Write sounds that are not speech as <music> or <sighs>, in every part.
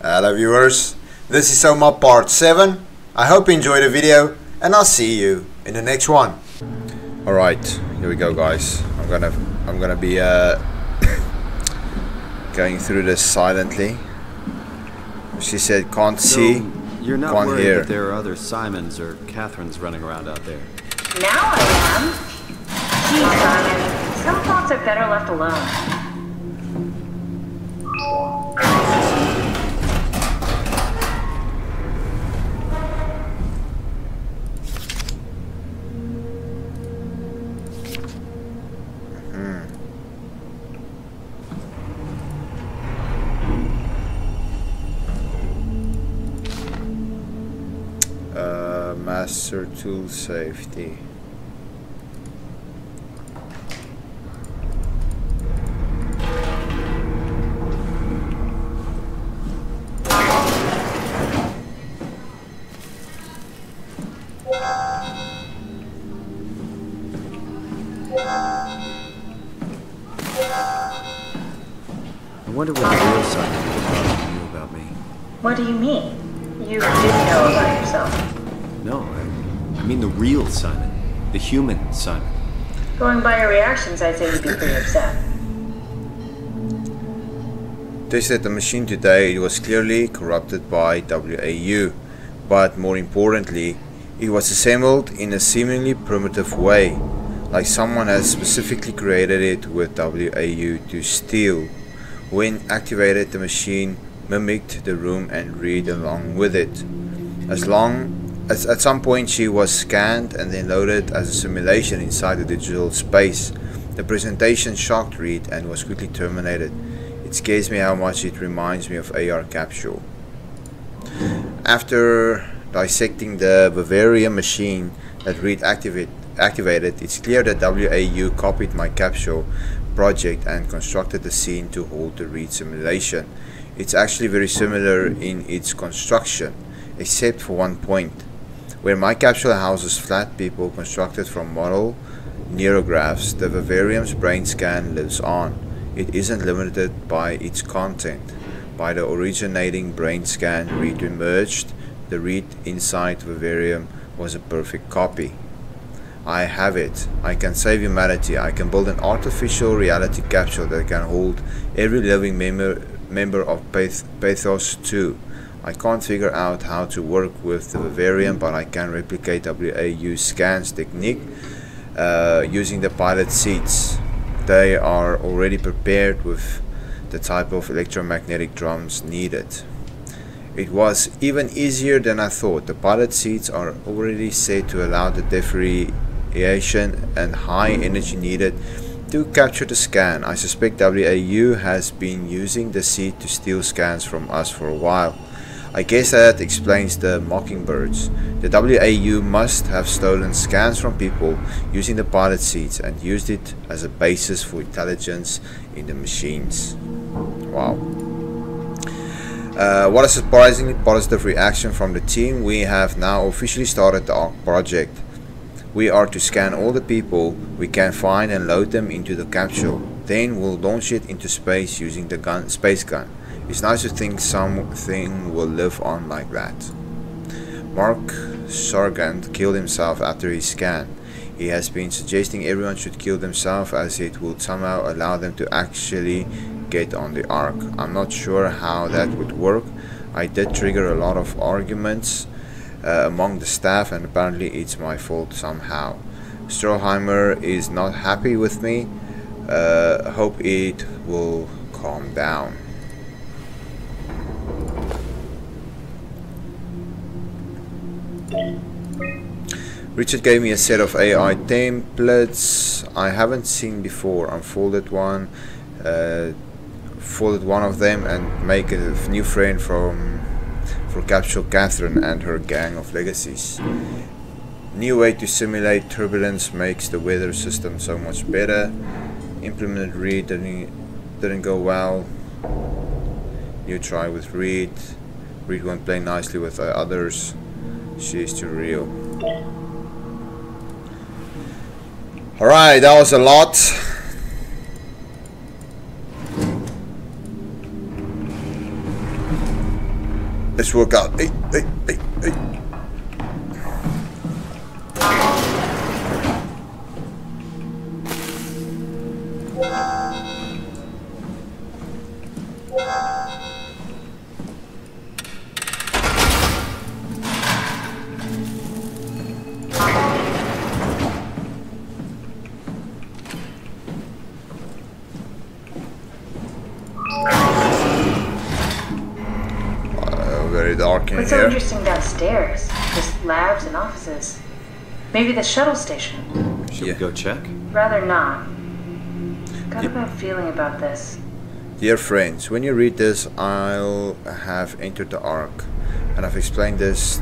Hello viewers, this is Soma part 7. I hope you enjoyed the video and I'll see you in the next one. Alright, here we go guys. I'm gonna I'm gonna be uh, <coughs> going through this silently. She said can't So, see, you're not can't worried hear. that there are other Simons or Catherines running around out there? Now I am. Gee, Simon, some thoughts are better left alone. Tool safety. I wonder what the real Simon knew about me. What do you mean? You didn't know about yourself. No, mean the real Simon. The human Simon. Going by your reactions, I'd say you'd be pretty upset. They said the machine today it was clearly corrupted by WAU, but more importantly, it was assembled in a seemingly primitive way, like someone has specifically created it with WAU to steal. When activated, the machine mimicked the room and read along with it. As long as at some point she was scanned and then loaded as a simulation inside the digital space. The presentation shocked Reed and was quickly terminated. It scares me how much it reminds me of AR Capsule. After dissecting the Vivarium machine that Reed activate, activated, it's clear that WAU copied my capsule project and constructed the scene to hold the Reed simulation. It's actually very similar in its construction, except for one point. Where my capsule houses flat people constructed from model neurographs, the Vivarium's brain scan lives on. It isn't limited by its content. By the originating brain scan read emerged, the read inside Vivarium was a perfect copy. I have it. I can save humanity. I can build an artificial reality capsule that can hold every living member member of Path- Pathos 2. I can't figure out how to work with the Vivarium, but I can replicate WAU scans technique uh, using the pilot seats. They are already prepared with the type of electromagnetic drums needed. It was even easier than I thought. The pilot seats are already set to allow the differentiation and high energy needed to capture the scan. I suspect WAU has been using the seat to steal scans from us for a while. I guess that explains the mockingbirds. The WAU must have stolen scans from people using the pilot seats and used it as a basis for intelligence in the machines. Wow. Uh, what a surprisingly positive reaction from the team. We have now officially started the ARC project. We are to scan all the people we can find and load them into the capsule. Then we'll launch it into space using the gun, space gun. It's nice to think something will live on like that. Mark Sarang killed himself after his scan. He has been suggesting everyone should kill themselves as it would somehow allow them to actually get on the ark. I'm not sure how that would work. I did trigger a lot of arguments uh, among the staff and apparently it's my fault somehow. Strohmeyer is not happy with me. Uh, hope it will calm down. Richard gave me a set of AI templates I haven't seen before. Unfolded one, uh, folded one of them, and make a new frame from for capture Catherine and her gang of legacies. New way to simulate turbulence makes the weather system so much better. Implement read didn't, didn't go well. New try with read. Read won't play nicely with the others. She is too real. Alright, that was a lot. Let's work out. Hey, hey, hey, hey. What's so here. interesting downstairs? Just labs and offices. Maybe the shuttle station. Should Yeah. we go check? Rather not. Got a bad feeling about this. Dear friends, when you read this, I'll have entered the Ark, and I've explained this.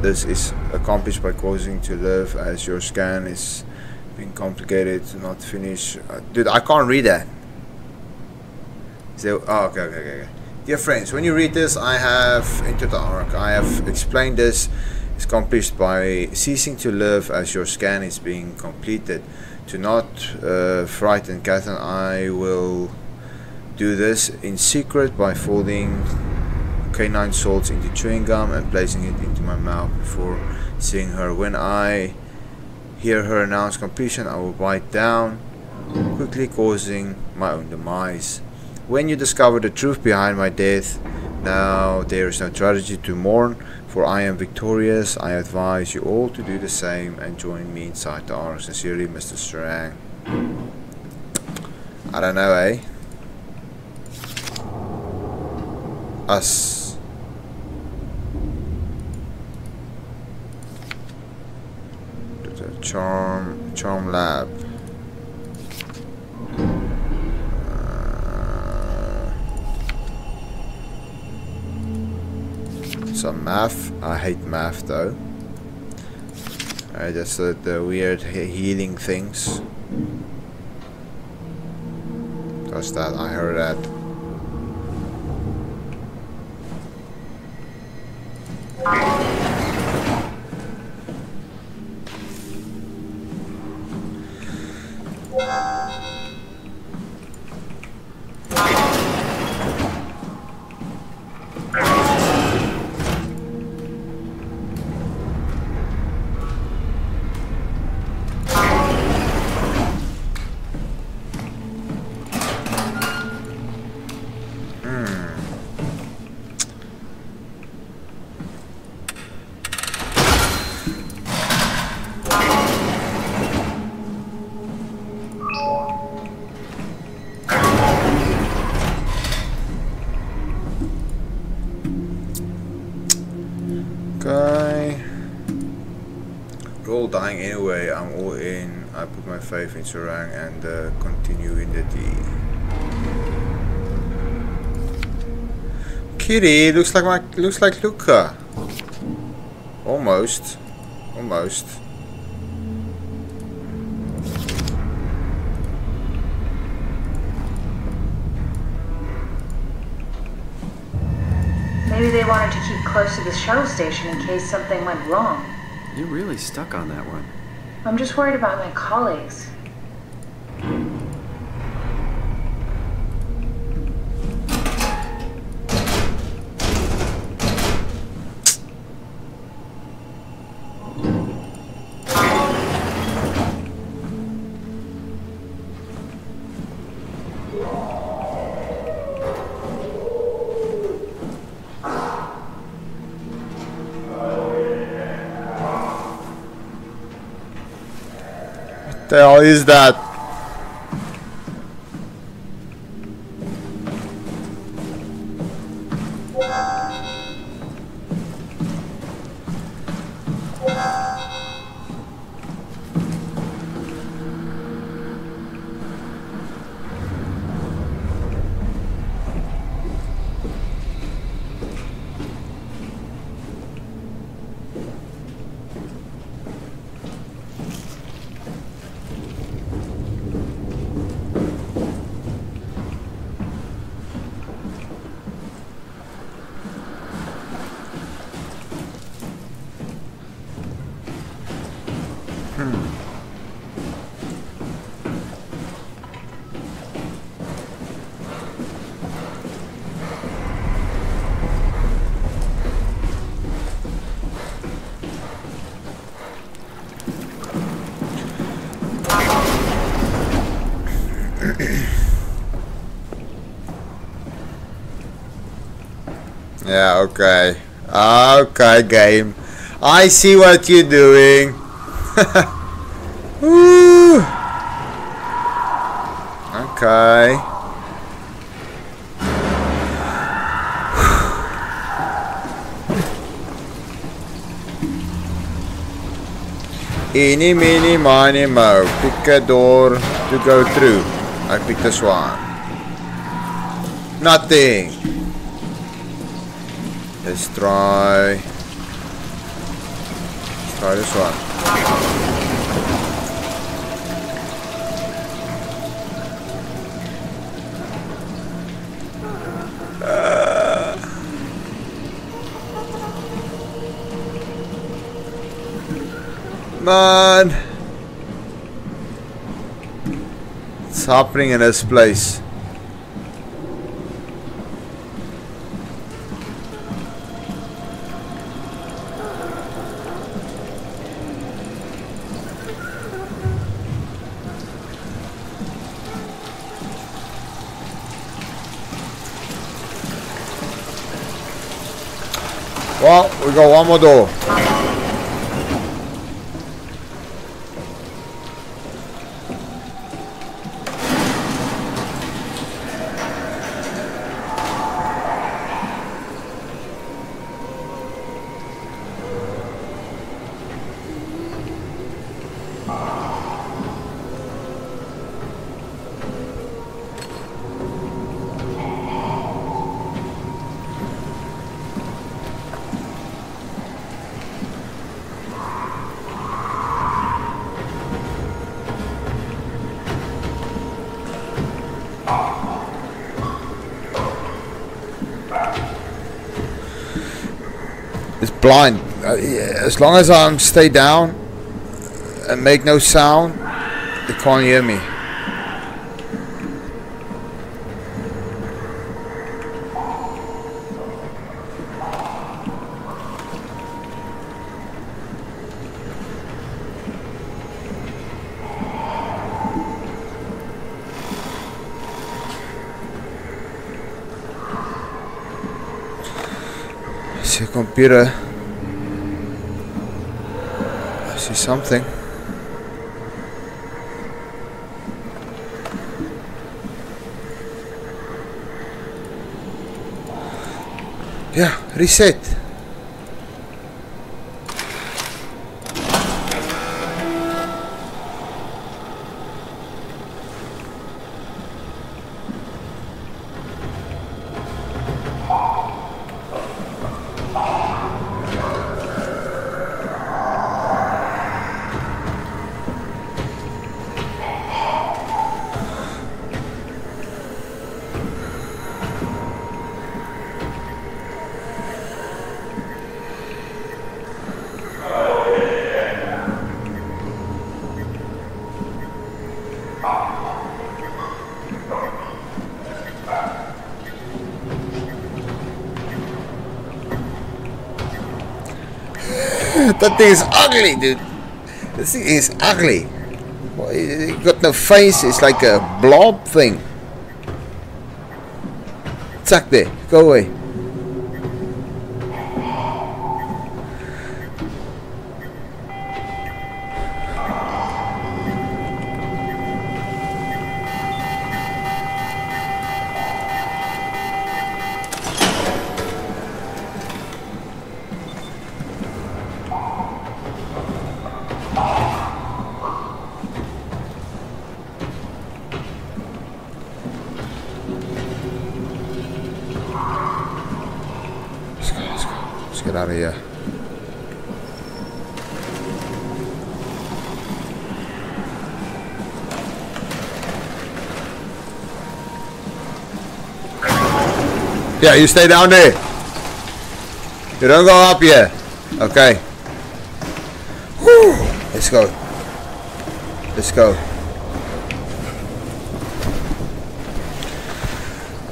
This is accomplished by causing to live as your scan is being complicated to not finish. Uh, dude, I can't read that. So, oh, okay, okay, okay, okay. Dear friends, when you read this, I have entered the arc. I have explained this is accomplished by ceasing to live as your scan is being completed. To not uh, frighten Catherine, I will do this in secret by folding cyanide salts into chewing gum and placing it into my mouth before seeing her. When I hear her announce completion, I will bite down, quickly causing my own demise. When you discover the truth behind my death, now there is no tragedy to mourn, for I am victorious. I advise you all to do the same and join me inside the ark. Sincerely, Mr. Sarang. I don't know, eh? Us. Charm, charm lab. Some math. I hate math though. I just the, the weird he- healing things. Does that? I heard that. Okay. We're all dying anyway. I'm all in. I put my faith in Sarang and uh, continue in the D. Kitty looks like my looks like Luca. Almost. Almost. Close to the shuttle station in case something went wrong. You're really stuck on that one. I'm just worried about my colleagues. The hell is that? Yeah, okay. Okay, game. I see what you're doing. <laughs> Okay. <sighs> Eeny, meeny, miny, mo. Pick a door to go through. I pick this one. Nothing. Let's try. Let's try this one. Uh. Man. What's happening in this place? Well, we got one more door. Blind. Uh, as long as I stay down and make no sound, they can't hear me. Computer. I see something. Yeah, reset. <laughs> that thing is ugly, dude. This thing is ugly. It got no face. It's like a blob thing. Tuck there. Go away. Get out of here. Yeah, you stay down there. You don't go up yet. Okay. Whew. Let's go. Let's go.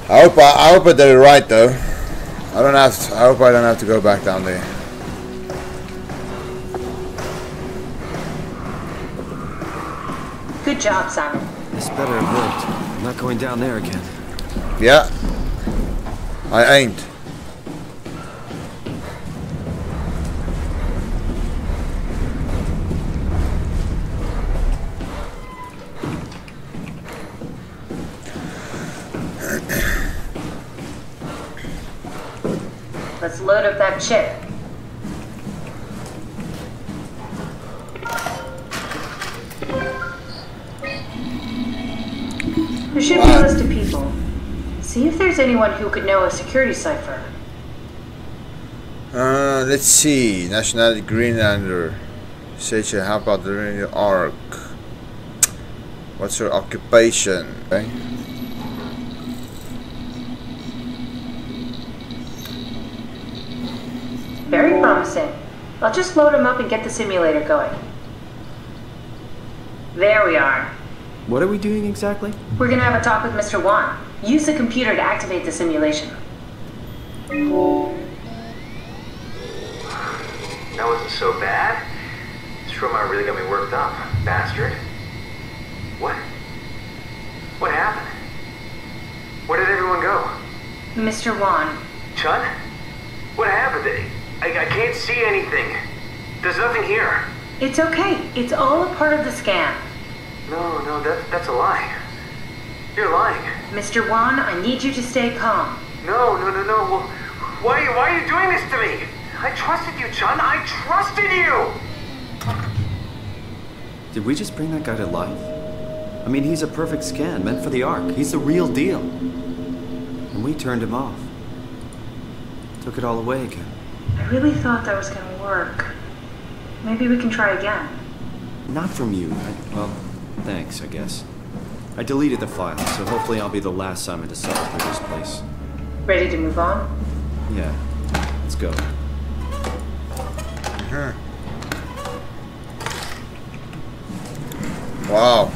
I hope I, I hope I did it right though. I don't have to, I hope I don't have to go back down there. Good job, Simon. This better have worked. I'm not going down there again. Yeah. I ain't. let's load up that chip. There should be a list of people. See if there's anyone who could know a security cipher. Uh, let's see. Nationality Greenlander. Says you help out during the arc. What's her occupation? Okay. Very promising. I'll just load him up and get the simulator going. There we are. What are we doing exactly? We're gonna have a talk with Mr. Wan. Use the computer to activate the simulation. That wasn't so bad. This Strohmeyer really got me worked up, bastard. What? What happened? Where did everyone go? Mr. Wan, Chun? What happened? I, I can't see anything. There's nothing here. it's okay. It's all a part of the scam. No, no, that, that's a lie. You're lying. Mr. Wan, I need you to stay calm. No, no, no, no. Well, why, why are you doing this to me? I trusted you, Chun. I trusted you! Did we just bring that guy to life? I mean, he's a perfect scan, meant for the Ark. He's the real deal. And we turned him off. Took it all away again. I really thought that was gonna work. Maybe we can try again. Not from you. I, well, thanks, I guess. I deleted the file, so hopefully I'll be the last Simon to suffer through this place. Ready to move on? Yeah, let's go. Wow.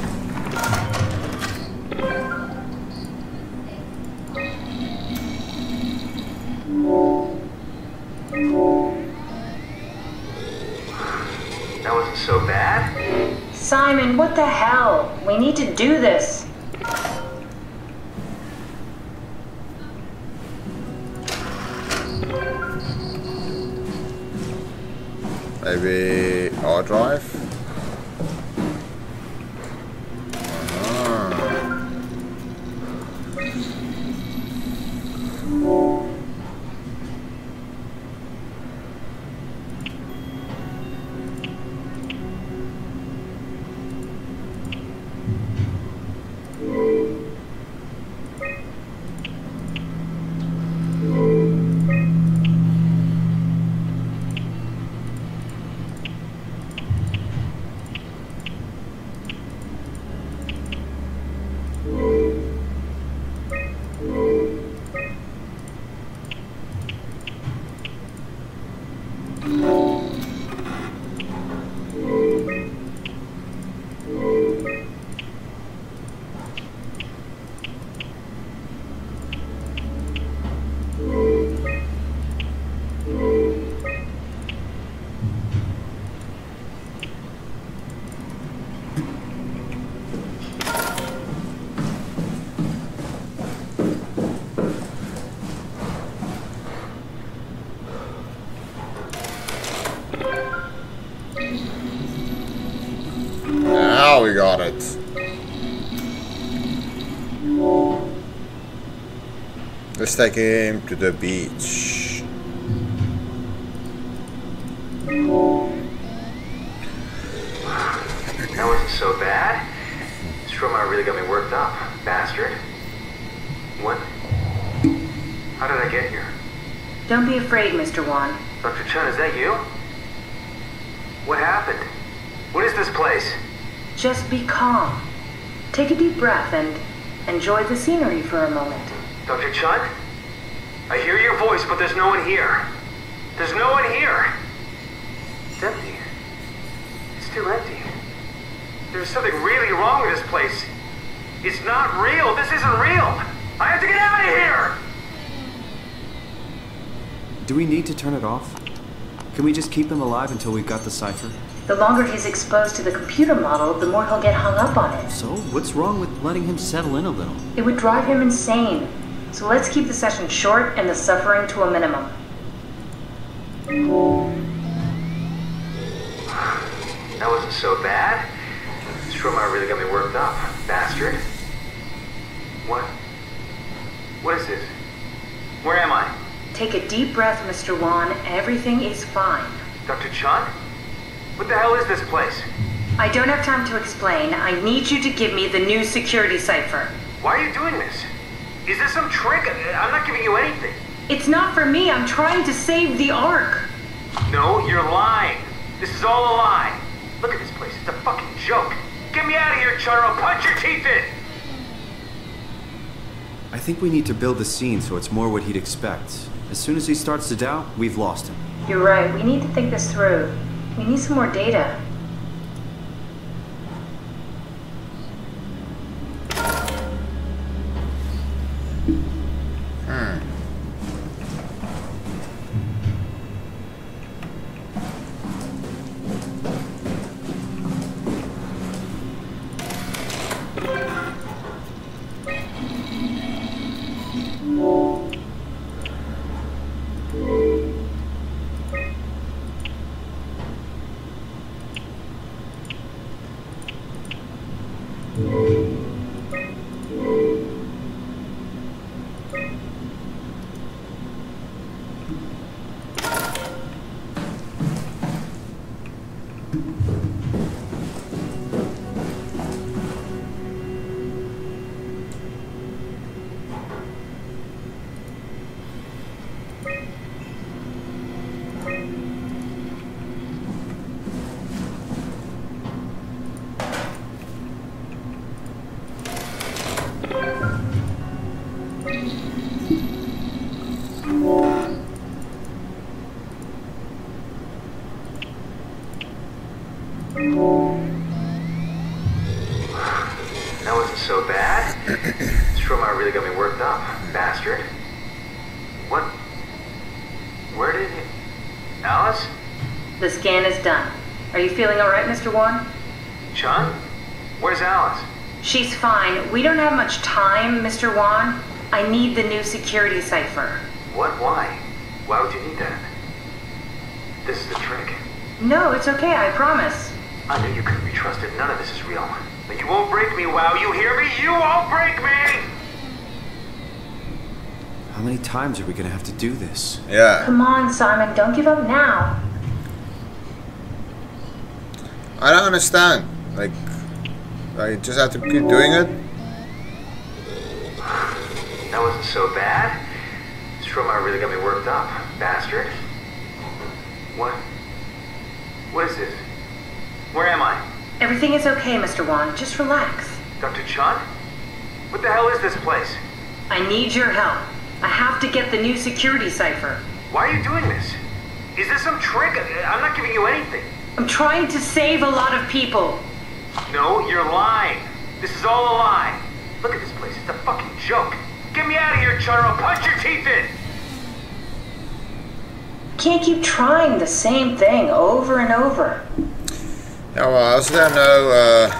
Simon, what the hell? We need to do this. Maybe R Now we got it. Let's take him to the beach. That wasn't so bad. Strohmeyer really got me worked up, bastard. What? How did I get here? Don't be afraid, Mr. Wan. Dr. Chun, is that you? What happened? What is this place? Just be calm. Take a deep breath and enjoy the scenery for a moment. Dr. Chun? I hear your voice, but there's no one here. There's no one here. It's empty. It's too empty. There's something really wrong with this place. It's not real. This isn't real. I have to get out of here! Do we need to turn it off? Can we just keep him alive until we've got the cipher? The longer he's exposed to the computer model, the more he'll get hung up on it. So, what's wrong with letting him settle in a little? It would drive him insane. So let's keep the session short and the suffering to a minimum. That wasn't so bad. Strohmeyer really got me worked up, bastard. What? What is this? Where am I? Take a deep breath, Mr. Wan. Everything is fine. Dr. Chun? What the hell is this place? I don't have time to explain. I need you to give me the new security cipher. Why are you doing this? Is this some trick? I'm not giving you anything. It's not for me. I'm trying to save the Ark. No, you're lying. This is all a lie. Look at this place. It's a fucking joke. Get me out of here, Chun, I'll punch your teeth in! I think we need to build the scene so it's more what he'd expect. As soon as he starts to doubt, we've lost him. You're right. We need to think this through. We need some more data. We don't have much time, Mr. Wan. I need the new security cipher. What? Why? Why would you need that? This is the trick. No, it's okay, I promise. I knew you couldn't be trusted. None of this is real. But you won't break me, Wow. You hear me? You won't break me! How many times are we gonna have to do this? Yeah. Come on, Simon, don't give up now. I don't understand. Like, I just have to keep doing it. That wasn't so bad. Strohmeyer really got me worked up, bastard. What? What is this? Where am I? Everything is okay, Mr. Wan. Just relax. Dr. Chun? What the hell is this place? I need your help. I have to get the new security cipher. Why are you doing this? Is this some trick? I'm not giving you anything. I'm trying to save a lot of people. No, you're lying. This is all a lie. Look at this place. It's a fucking joke. Get me out of here, Chun, or punch your teeth in! Can't keep trying the same thing over and over. Yeah, well, I also don't know uh,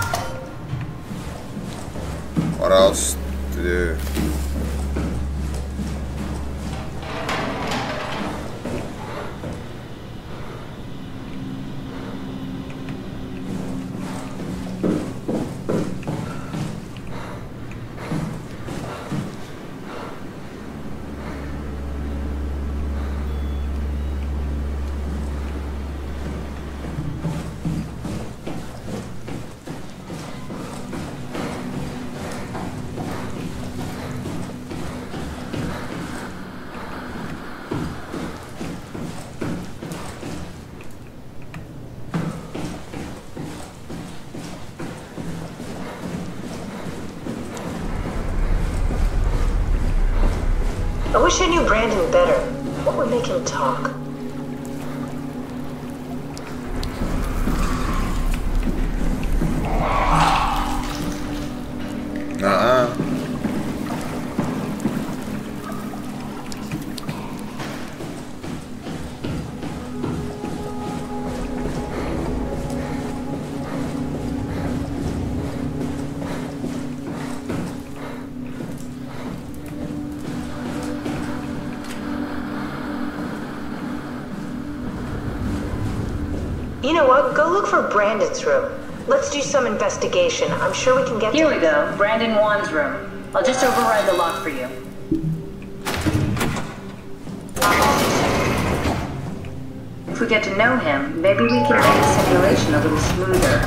what else to do. I wish I knew Brandon better. What would make him talk? You know what? Go look for Brandon's room. Let's do some investigation. I'm sure we can get Here to we go, Brandon Wan's room. I'll just override the lock for you. If we get to know him, maybe we can make the simulation a little smoother.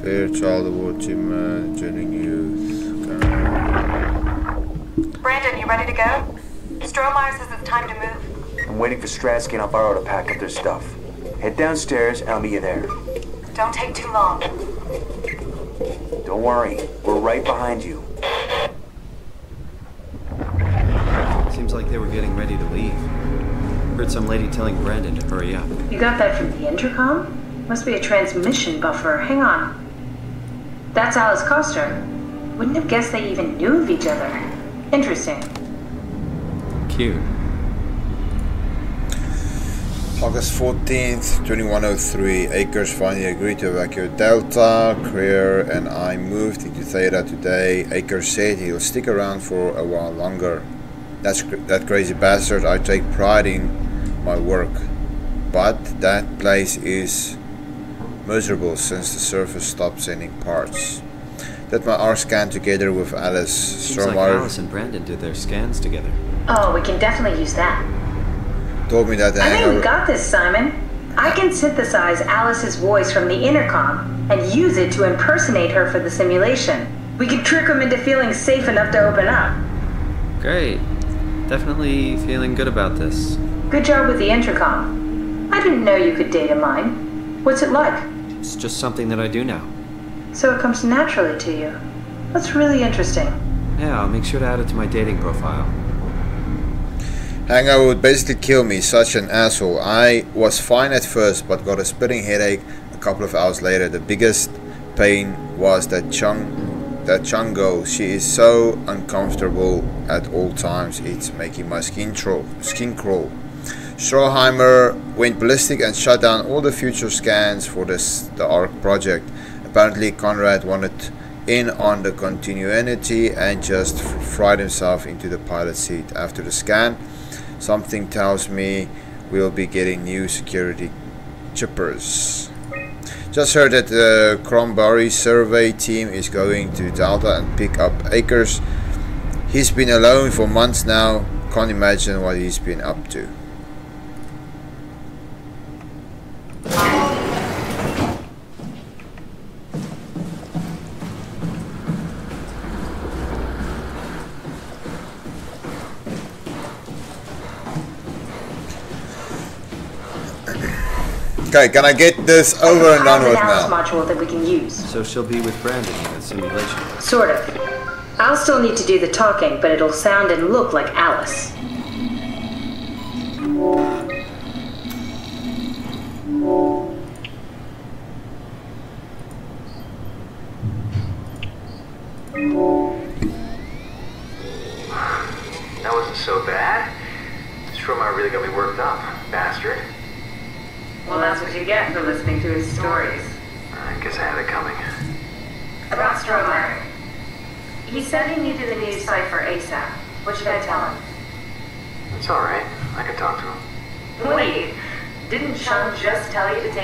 Fairchild Award Team uh, Joining Youth. Okay. Brandon, you ready to go? Strohmeyer says it's time to move. I'm waiting for Stratsky and Alvaro to pack up their stuff. Head downstairs and I'll meet you there. Don't take too long. Don't worry, we're right behind you. Seems like they were getting ready to leave. Heard some lady telling Brandon to hurry up. You got that from the intercom? Must be a transmission buffer. Hang on. That's Alice Coster. Wouldn't have guessed they even knew of each other. Interesting. Cute. August 14th, 2103. Akers finally agreed to evacuate Delta. Creer and I moved into Theta today. Akers said he'll stick around for a while longer. That's cr- that crazy bastard. I take pride in my work. But that place is miserable since the surface stopped sending parts. Did my R scan together with Alice Seems like Alice and Brandon did their scans together. Oh, we can definitely use that. told me that I think we hangover. got this, Simon. I can synthesize Alice's voice from the intercom and use it to impersonate her for the simulation. We could trick him into feeling safe enough to open up. Great. Definitely feeling good about this. Good job with the intercom. I didn't know you could data mine. What's it like? It's just something that I do now. So it comes naturally to you. That's really interesting. Yeah, I'll make sure to add it to my dating profile. Hangover would basically kill me, such an asshole. I was fine at first, but got a spinning headache a couple of hours later. The biggest pain was that Chung, that Chungo. She is so uncomfortable at all times. It's making my skin, tro- skin crawl. Strohmeyer went ballistic and shut down all the future scans for this the ARC project. Apparently, Conrad wanted in on the continuity and just fried himself into the pilot seat after the scan. Something tells me we'll be getting new security ciphers. Just heard that the Crombury survey team is going to Delta and pick up Akers. He's been alone for months now. Can't imagine what he's been up to. Okay, can I get this over and done with now? module that we can use. So she'll be with Brandon in the simulation. Sort of. I'll still need to do the talking, but it'll sound and look like Alice.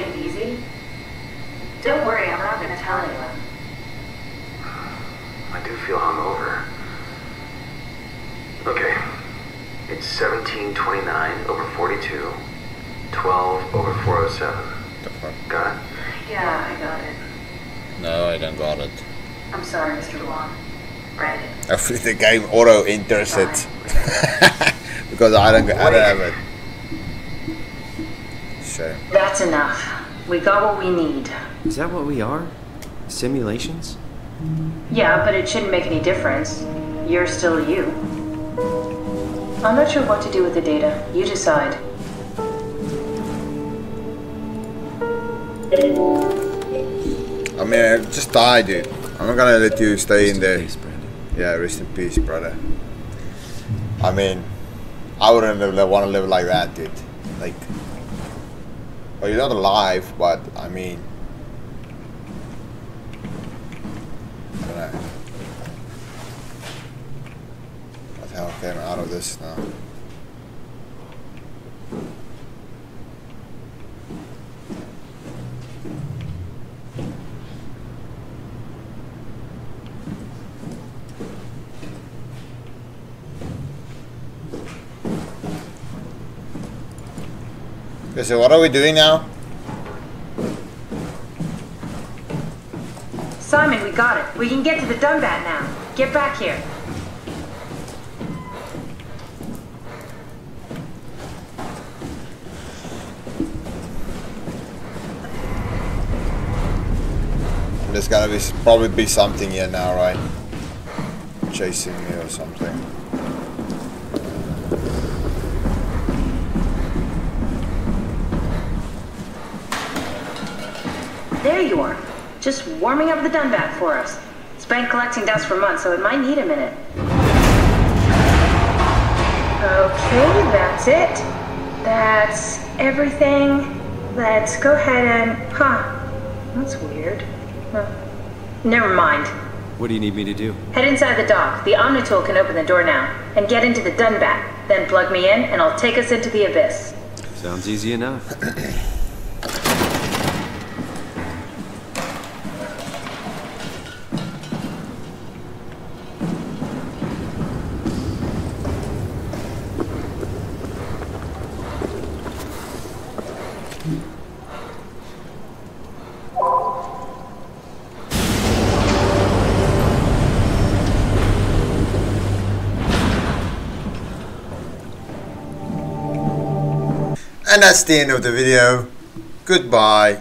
It easy? Don't worry, I'm not gonna tell anyone. I do feel hungover. Okay. It's 1729 over 42, 12 over 407. The fuck? Got it? Yeah, I got it. No, I don't got it. I'm sorry, Mr. Wong. Brandon. Hopefully the game auto enters it. <laughs> because I don't, I don't have it. Shame. That's enough. We got what we need. Is that what we are? Simulations? Yeah, but it shouldn't make any difference. You're still you. I'm not sure what to do with the data. You decide. I mean, just die, dude. I'm not gonna let you stay in there. Peace, Brandon. Yeah, rest in peace, brother. I mean, I wouldn't want to live like that, dude. Like, well, you're not alive, but I mean, I. What the hell came out of this now? Okay, so what are we doing now? Simon, we got it. We can get to the Dunbat now. Get back here. There's gotta be probably be something here now, right? Chasing me or something. There you are. Just warming up the Dunbat for us. It's been collecting dust for months, so it might need a minute. Okay, that's it. That's everything. Let's go ahead and... Huh. That's weird. Huh. Never mind. What do you need me to do? Head inside the dock. The Omnitool can open the door now. And get into the Dunbat. Then plug me in, and I'll take us into the Abyss. Sounds easy enough. <clears throat> And that's the end of the video. Goodbye.